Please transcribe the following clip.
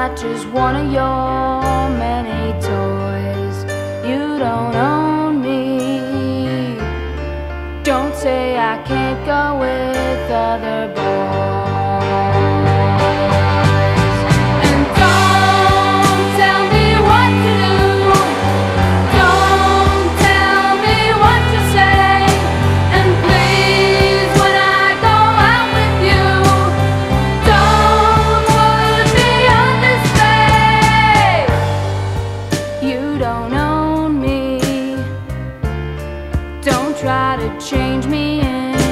not just one of your many toys. You don't own me. Don't say I can't go with other boys. Don't try to change me in